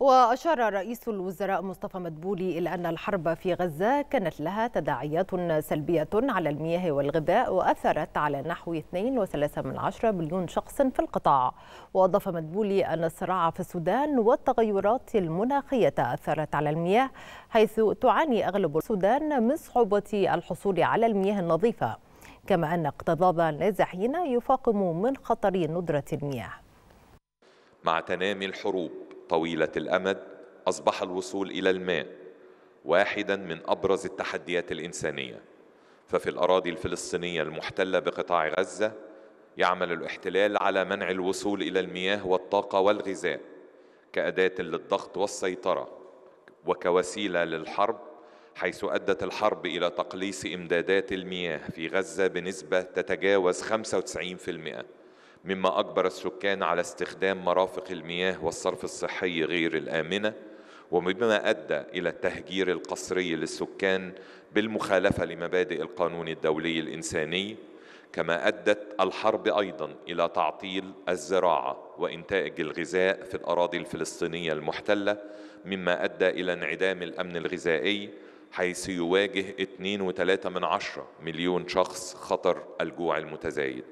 وأشار رئيس الوزراء مصطفى مدبولي إلى أن الحرب في غزة كانت لها تداعيات سلبية على المياه والغذاء وأثرت على نحو 2.3 مليون شخص في القطاع. وأضاف مدبولي أن الصراع في السودان والتغيرات المناخية أثرت على المياه حيث تعاني أغلب السودان من صعوبة الحصول على المياه النظيفة. كما أن اقتضاب النازحين يفاقم من خطر ندرة المياه. مع تنامي الحروب طويلة الأمد أصبح الوصول إلى الماء واحدا من أبرز التحديات الإنسانية. ففي الأراضي الفلسطينية المحتلة بقطاع غزة يعمل الاحتلال على منع الوصول إلى المياه والطاقة والغذاء كأداة للضغط والسيطرة وكوسيلة للحرب حيث أدت الحرب إلى تقليص إمدادات المياه في غزة بنسبة تتجاوز 95% مما أجبر السكان على استخدام مرافق المياه والصرف الصحي غير الآمنة ومما أدى إلى التهجير القسري للسكان بالمخالفة لمبادئ القانون الدولي الإنساني كما أدت الحرب أيضا إلى تعطيل الزراعة وإنتاج الغذاء في الأراضي الفلسطينية المحتلة مما أدى إلى انعدام الأمن الغذائي حيث يواجه 2.3 من عشرة مليون شخص خطر الجوع المتزايد.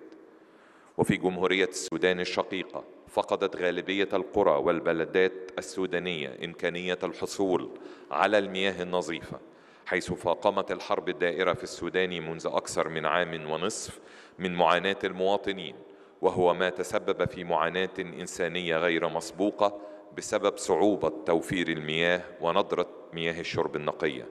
وفي جمهورية السودان الشقيقة فقدت غالبية القرى والبلدات السودانية إمكانية الحصول على المياه النظيفة حيث فاقمت الحرب الدائرة في السودان منذ أكثر من عام ونصف من معاناة المواطنين وهو ما تسبب في معاناة إنسانية غير مسبوقة بسبب صعوبة توفير المياه وندرة مياه الشرب النقية.